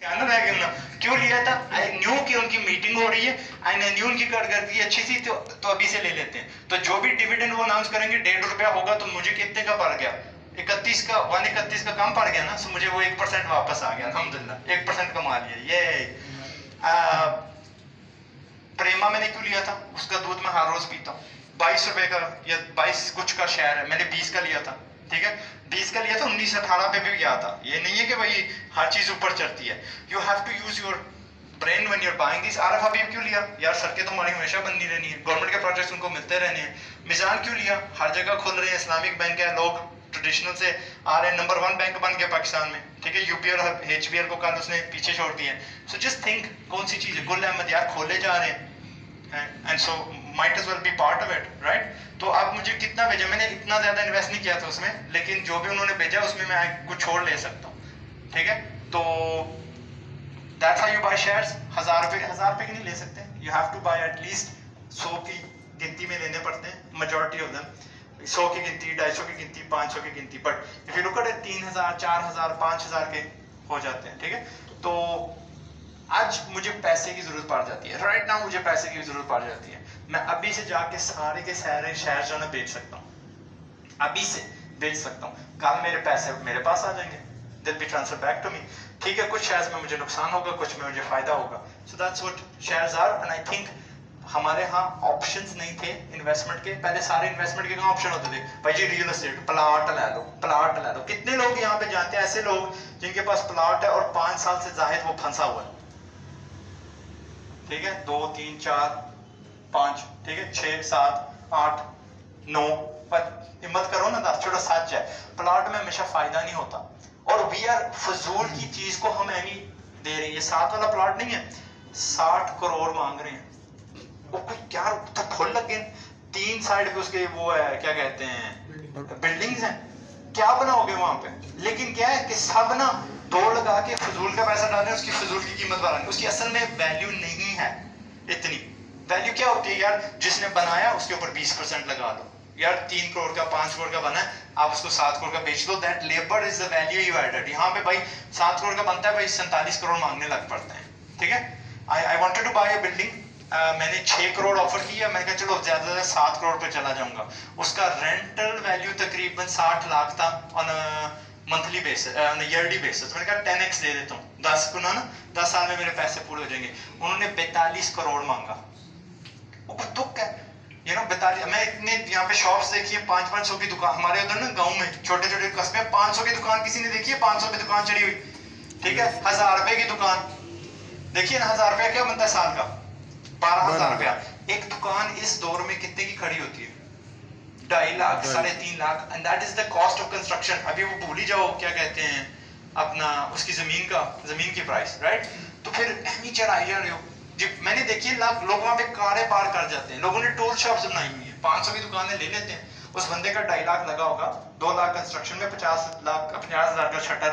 क्यों लिया था? आई न्यू कि उनकी मीटिंग हो रही है। आई न्यू उनकी कारकर्दगी अच्छी तो, तो अभी से ले लेते हैं। तो जो भी डिविडेंड वो अनाउंस करेंगे डेढ़ रुपया होगा तो मुझे कितने का पड़ गया? इकतीस का वन इकतीस का कम पड़ गया ना सो मुझे वो एक परसेंट वापस आ गया अलहमदुल्ला एक परसेंट कमा लिया। ये प्रेमा मैंने क्यों लिया था? उसका दूध मैं हर रोज पीता हूँ। बाईस रुपए का या बाईस कुछ का शेयर है। मैंने बीस का लिया था। ठीक है? बीस का लिया था, उन्नीस अठारह पे भी गया था। ये नहीं है कि भाई हर चीज़ ऊपर चढ़ती है। You have to use your brain when you're buying this Arif Habib क्यों लिया? यार सड़कें तो हमारी हमेशा बननी रहनी है। गवर्नमेंट के प्रोजेक्ट्स उनको मिलते रहने हैं। मिजान क्यों लिया? हर जगह खुल रहे हैं इस्लामिक बैंक है, लोग ट्रेडिशनल से आ रहे हैं। नंबर वन बैंक बन गया पाकिस्तान में। ठीक है? यूपी और एच को कल उसने पीछे छोड़ दिया सो जस्ट थिंक कौन सी चीज़ है? गुल अहमद यार खोले जा रहे हैं। And so might as well be part of it right तो भेजा। मैंने इतना ज़्यादा इन्वेस्ट नहीं किया था उसमें, लेकिन जो भी उन्होंने भेजा, उसमें मैं कुछ छोड़ ले सकता हूँ। ठीक है? तो that's how you buy shares हज़ार रुपए हज़ार रुपए की नहीं ले सकते। You have to buy at least सौ की गिनती में लेने पड़ते हैं मेजोरिटी ऑफ़ देम सौ की गिनती, ढाई सौ की गिनती, पाँच सौ की गिनती but if you look at तीन हज़ार, चार हज़ार, पाँच हज़ार के हो जाते हैं। ठीक है? तो आज मुझे पैसे की ज़रूरत पड़ जाती है। राइट नाउ मुझे पैसे की ज़रूरत पड़ जाती है। मैं अभी से जाके सारे के सारे शहर जो है बेच सकता हूँ। अभी से बेच सकता हूँ। कल मेरे पैसे मेरे पास आ जाएँगे। दिल be transfer back to me ठीक है, कुछ शेयर्स में मुझे नुकसान होगा, कुछ में मुझे फ़ायदा होगा। So that's what shares are and I think हमारे यहाँ ऑप्शंस नहीं थे इन्वेस्टमेंट के। पहले सारे इन्वेस्टमेंट के कहाँ ऑप्शन होते थे? भाई जी रियल एस्टेट प्लाट ले लो प्लाट ले लो। कितने लोग यहाँ पे जानते हैं? ऐसे लोग जिनके पास प्लाट है और पाँच साल से ज़ाहिर वो फंसा हुआ है। ठीक है? दो तीन चार पाँच ठीक है? छह सात आठ नौ पर हिम्मत करो ना दस छोटा सच है। प्लाट में हमेशा फ़ायदा नहीं होता। और वी आर फजूल की चीज़ को हम एमी दे रहे हैं। ये सात वाला प्लाट नहीं है। साठ करोड़ मांग रहे हैं। वो कोई क्या फुल लगे तीन साइड पे उसके वो है क्या कहते हैं? बिल्डिंग्स हैं। क्या बनाओगे वहाँ पे? लेकिन क्या है कि सब ना दौड़ लगा के फजूल का पैसा डाल उसकी फजूल की कीमत बढ़ा उसकी असल में वैल्यू नहीं है इतनी। वैल्यू क्या होती है यार? जिसने बनाया, उसके ऊपर बीस परसेंट लगा दो। यार, तीन करोड़ का, पाँच करोड़ का बना आप उसको सात करोड़ का बेच दो। That labour is the value you added यहाँ पे भाई सात करोड़ का बनता है, भाई सैंतालीस करोड़ मांगने लग पड़ते हैं। ठीक है? I I wanted to buy a building मैंने छह करोड़ ऑफ़र किया मैंने कहा चलो ज़्यादा से सात करोड़ पे चला जाऊँगा। उसका रेंटल वैल्यू तकरीबन साठ लाख था on monthly basis yearly basis मैंने कहा टेन एक्स दे देता हूँ। दस गुना ना दस साल में मेरे पैसे पूरे हो जाएँगे। उन्होंने बैतालीस करोड़ मांगा। वो दुख है। यू नो बैतालीस मैं इतने यहाँ पे शॉप्स देखी है पाँच पाँच सौ की दुकान। हमारे उधर ना गाँव में छोटे छोटे कस्बे पाँच सौ की दुकान किसी ने देखी है? पाँच सौ की दुकान चढ़ी हुई। ठीक है? हज़ार रुपए की दुकान। देखिए ना हज़ार रुपया क्या बनता है साल का? बारह हज़ार रुपया एक दुकान इस दौर में कितने की खड़ी होती है? ढाई लाख साढ़े तीन lakh and that is the cost of construction अभी वो भूल ही जाओ क्या कहते हैं अपना उसकी ज़मीन का ज़मीन की प्राइस राइट तो फिर अहमी चढ़ाई जा रहे हो। जब मैंने देखिए लाख लोग वहाँ पे कारें पार कर जाते हैं। लोगों ने टोल शॉप्स बनाई हुई है। पाँच सौ की दुकानें ले लेते हैं। उस बंदे का ढाई लाख लगा होगा। दो लाख कंस्ट्रक्शन में पचास लाख पचास हज़ार का शटर